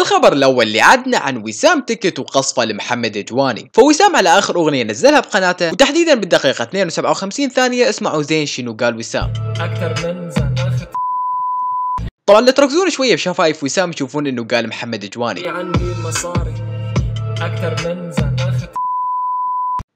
الخبر الأول اللي عدنا عن وسام تكت وقصفه لمحمد جواني. فوسام على آخر أغنية نزلها بقناته وتحديدا بالدقيقة 2 و57 ثانية اسمعوا زين شنو قال وسام. أكثر من طبعا لا تركزون شوية بشفايف وسام تشوفون إنه قال محمد جواني. عندي المصاري أكثر من زناخة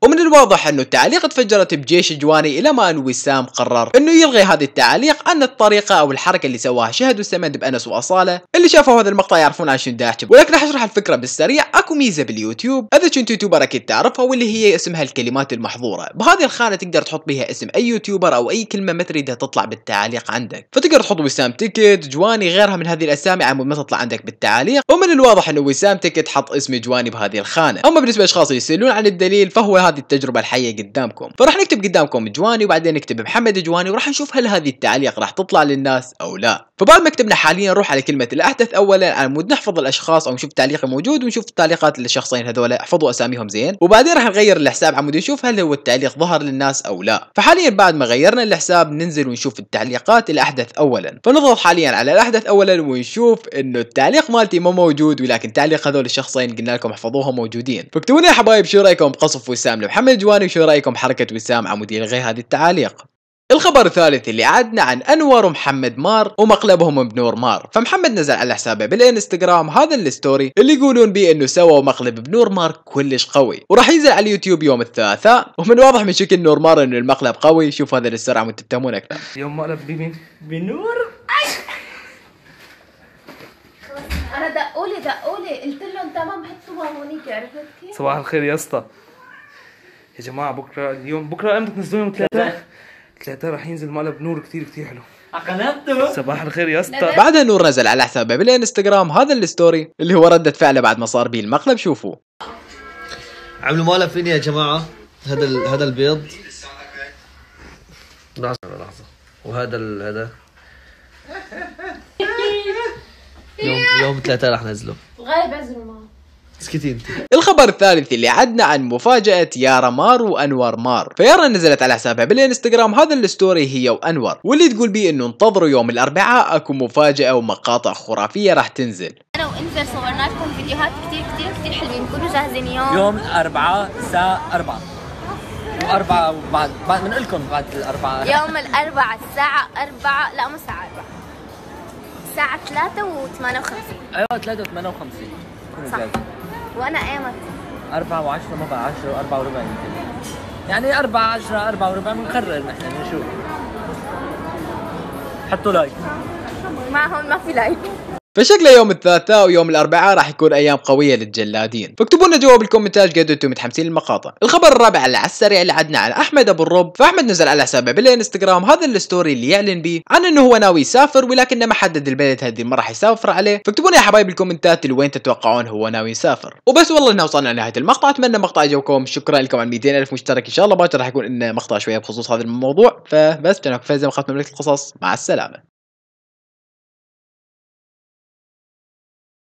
ومن الواضح انه التعليق تفجرت بجيش جواني إلى ما ان وسام قرر أنه يلغي هذه التعليق عن الطريقة أو الحركة اللي سواها شهد والسمد بأنس وأصالة اللي شافوا هذا المقطع يعرفون عن شنو دا احكي ولكن راح أشرح الفكرة بالسريع أكو ميزة باليوتيوب. إذا كنت YouTuber أكيد تعرفها واللي هي اسمها الكلمات المحظورة. بهذه الخانة تقدر تحط بها اسم أي YouTuber أو أي كلمة ما تريدها تطلع بالتعليق عندك. فتقدر تحط وسام تيكت جواني غيرها من هذه الأسامي عمود ما تطلع عندك بالتعليق. ومن الواضح انه وسام تيكت حط اسم جواني بهذه الخانة. أما بالنسبة لأشخاص يسألون عن الدليل فهو هذه التجربة الحية قدامكم. فراح نكتب قدامكم جواني وبعدين نكتب محمد جواني وراح نشوف هل هذه التعليق راح تطلع للناس أو لا. فبعد ما كتبنا حاليا نروح على كلمة الأحدث اولا على مود نحفظ الأشخاص أو نشوف التعليق موجود ونشوف التعليقات للشخصين هذول. احفظوا أساميهم زين. وبعدين راح نغير الحساب عمود نشوف هل هو التعليق ظهر للناس أو لا. فحاليا بعد ما غيرنا الحساب ننزل ونشوف التعليقات الأحدث اولا. فنضغط حاليا على الأحدث اولا ونشوف إنه التعليق مالتي مو موجود ولكن تعليق هذول الشخصين قلنا لكم احفظوهم موجودين. فاكتبوا لي يا حبايب شو رأيكم؟ بقصف وسام لمحمد جواني وشو رأيكم بحركة وسام عمود يلغي هذه التعاليق؟ الخبر الثالث اللي عدنا عن انور ومحمد مار ومقلبهم بنور مار. فمحمد نزل على حسابه بالإنستغرام هذا ال story اللي يقولون بيه إنه سوى مقلب بنور مار كلش قوي. وراح ينزل على اليوتيوب يوم الثلاثاء ومن واضح من شكل نور مار إنه المقلب قوي. شوف هذا ال story وتفهمون أكثر. يوم مقلب بمين؟ بنور؟ أنا دقولي دقولي. قلت لهم تمام حطوها هونيك عرفت كيف؟ صباح الخير يا اسطى. يا جماعة بكرة اليوم بكرة إمتى تنزلوا يوم ثلاثاء؟ ثلاثاء راح ينزل مقلب نور كثير كثير حلو. قناته صباح الخير يا أسطى. بعدها نور نزل على حسابه بالإنستغرام هذا الستوري اللي هو ردة فعله بعد ما صار بيه المقلب. شوفوا. عملوا مقلب فيني يا جماعة؟ هذا ال... هذا البيض. لحظة لحظة. وهذا ال... هذا. يوم يوم ثلاثة رح نزله. غايب معه اسكتي انت الخبر الثالث اللي عدنا عن مفاجأة يارا مار وأنور مار. فيارا نزلت على حسابها بالإنستغرام هذا الستوري هي وأنور واللي تقول بيه إنه انتظروا يوم الأربعاء أكو مفاجأة ومقاطع خرافية راح تنزل. أنا وإنزل صورنا لكم فيديوهات كثير كثير كثير حلوين كونوا جاهزين يوم. يوم الأربعاء الساعة 4 وأربعة بعد بعد بنقول لكم بعد الأربعاء. يوم الأربعاء الساعة أربعة لا مو الساعة أربعة. الساعة ثلاثة وثمانية وخمسين. أيوة 3 و 58 كونوا صح. وأنا أيمت 4 و10 ما بقى 10 و4 وربع يمكن. يعني 4 10 4 وربع بنقرر نحن بنشوف. حطوا like مع هون ما في like فشكله يوم الثلاثاء ويوم الأربعاء راح يكون أيام قوية للجلادين. فاكتبوا لنا جوا بالكومنتات قد أنتم متحمسين للمقاطع. الخبر الرابع على السريع اللي عدنا عن أحمد أبو الرب. فأحمد نزل على حسابه بالإنستغرام. هذا ال story اللي يعلن به عن إنه هو ناوي يسافر ولكنه ما حدد البلد هذه ما راح يسافر عليه. فاكتبوا لنا يا حبايب بالكومنتات اللي وين تتوقعون هو ناوي يسافر. وبس والله إنه وصلنا لنهاية المقطع. أتمنى مقطع عجبكم شكرا لكم على 200 ألف مشترك إن شاء الله. باكر راح يكون لنا مقطع شوية بخصوص هذا الموضوع. فبس جناك فايزة مخاف مملكة القصص مع السلامة.